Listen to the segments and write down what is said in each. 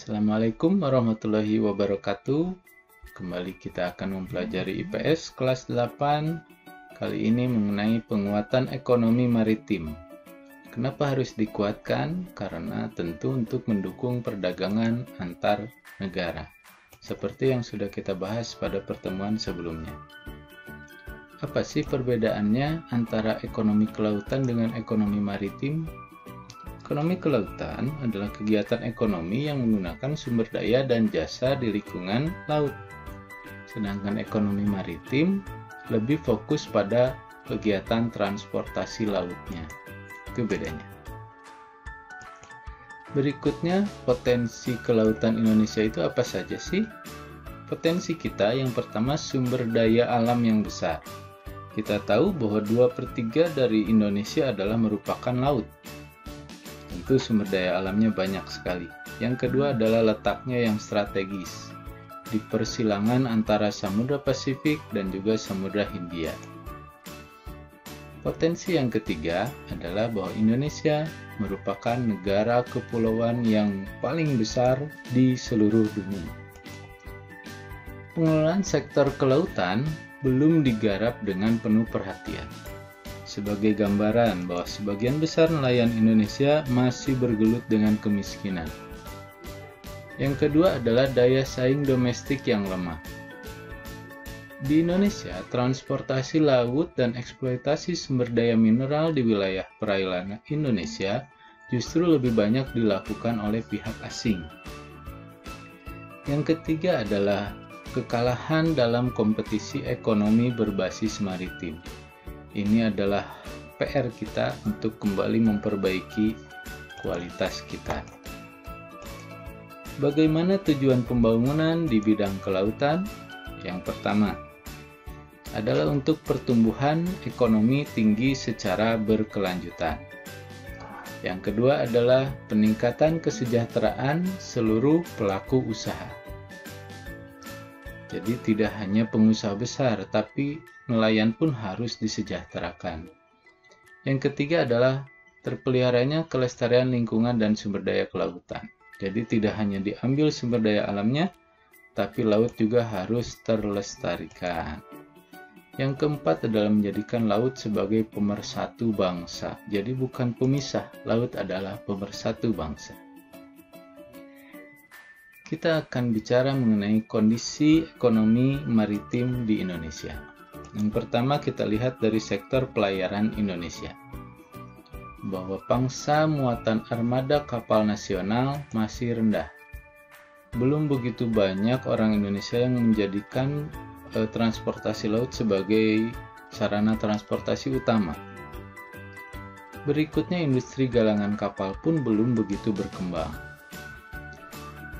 Assalamualaikum warahmatullahi wabarakatuh. Kembali kita akan mempelajari IPS kelas 8. Kali ini mengenai penguatan ekonomi maritim. Kenapa harus dikuatkan? Karena tentu untuk mendukung perdagangan antar negara. Seperti yang sudah kita bahas pada pertemuan sebelumnya. Apa sih perbedaannya antara ekonomi kelautan dengan ekonomi maritim? Ekonomi kelautan adalah kegiatan ekonomi yang menggunakan sumber daya dan jasa di lingkungan laut. Sedangkan ekonomi maritim lebih fokus pada kegiatan transportasi lautnya. Itu bedanya. Berikutnya, potensi kelautan Indonesia itu apa saja sih? Potensi kita yang pertama sumber daya alam yang besar. Kita tahu bahwa 2 per 3 dari Indonesia adalah merupakan laut itu sumber daya alamnya banyak sekali. Yang kedua adalah letaknya yang strategis di persilangan antara Samudra Pasifik dan juga Samudra Hindia. Potensi yang ketiga adalah bahwa Indonesia merupakan negara kepulauan yang paling besar di seluruh dunia. Pengelolaan sektor kelautan belum digarap dengan penuh perhatian sebagai gambaran bahwa sebagian besar nelayan Indonesia masih bergelut dengan kemiskinan. Yang kedua adalah daya saing domestik yang lemah. Di Indonesia, transportasi laut dan eksploitasi sumber daya mineral di wilayah perairan Indonesia justru lebih banyak dilakukan oleh pihak asing. Yang ketiga adalah kekalahan dalam kompetisi ekonomi berbasis maritim ini adalah PR kita untuk kembali memperbaiki kualitas kita. Bagaimana tujuan pembangunan di bidang kelautan? Yang pertama adalah untuk pertumbuhan ekonomi tinggi secara berkelanjutan. Yang kedua adalah peningkatan kesejahteraan seluruh pelaku usaha. Jadi tidak hanya pengusaha besar, tapi nelayan pun harus disejahterakan. Yang ketiga adalah terpeliharanya kelestarian lingkungan dan sumber daya kelautan. Jadi tidak hanya diambil sumber daya alamnya, tapi laut juga harus terlestarikan. Yang keempat adalah menjadikan laut sebagai pemersatu bangsa. Jadi bukan pemisah, laut adalah pemersatu bangsa kita akan bicara mengenai kondisi ekonomi maritim di Indonesia. Yang pertama kita lihat dari sektor pelayaran Indonesia. Bahwa pangsa muatan armada kapal nasional masih rendah. Belum begitu banyak orang Indonesia yang menjadikan eh, transportasi laut sebagai sarana transportasi utama. Berikutnya industri galangan kapal pun belum begitu berkembang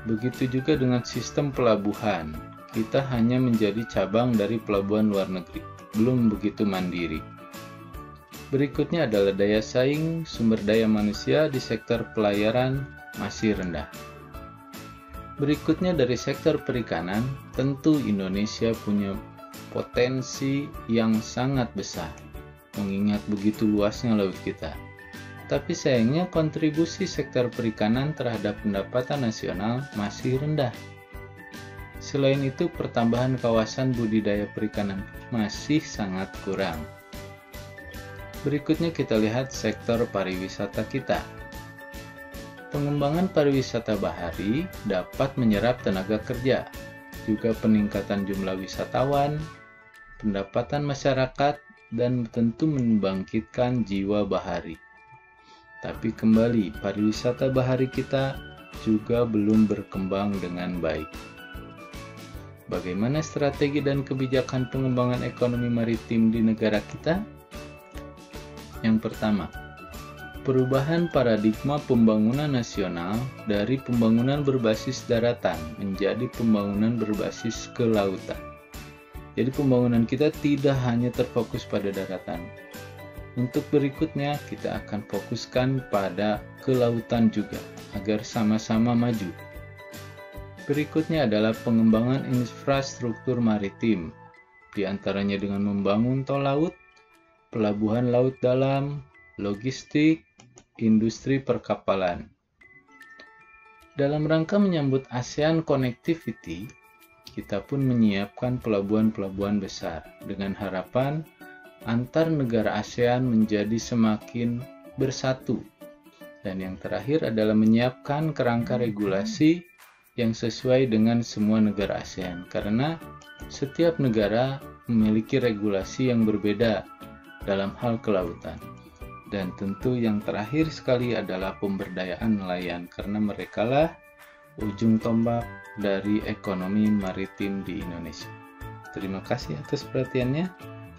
Begitu juga dengan sistem pelabuhan. Kita hanya menjadi cabang dari pelabuhan luar negeri, belum begitu mandiri. Berikutnya adalah daya saing sumber daya manusia di sektor pelayaran masih rendah. Berikutnya dari sektor perikanan, tentu Indonesia punya potensi yang sangat besar, mengingat begitu luasnya laut kita tapi sayangnya kontribusi sektor perikanan terhadap pendapatan nasional masih rendah. Selain itu, pertambahan kawasan budidaya perikanan masih sangat kurang. Berikutnya kita lihat sektor pariwisata kita. Pengembangan pariwisata bahari dapat menyerap tenaga kerja, juga peningkatan jumlah wisatawan, pendapatan masyarakat, dan tentu membangkitkan jiwa bahari. Tapi kembali, pariwisata bahari kita juga belum berkembang dengan baik. Bagaimana strategi dan kebijakan pengembangan ekonomi maritim di negara kita? Yang pertama, perubahan paradigma pembangunan nasional dari pembangunan berbasis daratan menjadi pembangunan berbasis kelautan. Jadi pembangunan kita tidak hanya terfokus pada daratan, untuk berikutnya, kita akan fokuskan pada kelautan juga, agar sama-sama maju. Berikutnya adalah pengembangan infrastruktur maritim, di antaranya dengan membangun tol laut, pelabuhan laut dalam, logistik, industri perkapalan. Dalam rangka menyambut ASEAN Connectivity, kita pun menyiapkan pelabuhan-pelabuhan besar dengan harapan antar negara ASEAN menjadi semakin bersatu. Dan yang terakhir adalah menyiapkan kerangka regulasi yang sesuai dengan semua negara ASEAN karena setiap negara memiliki regulasi yang berbeda dalam hal kelautan. Dan tentu yang terakhir sekali adalah pemberdayaan nelayan karena merekalah ujung tombak dari ekonomi maritim di Indonesia. Terima kasih atas perhatiannya.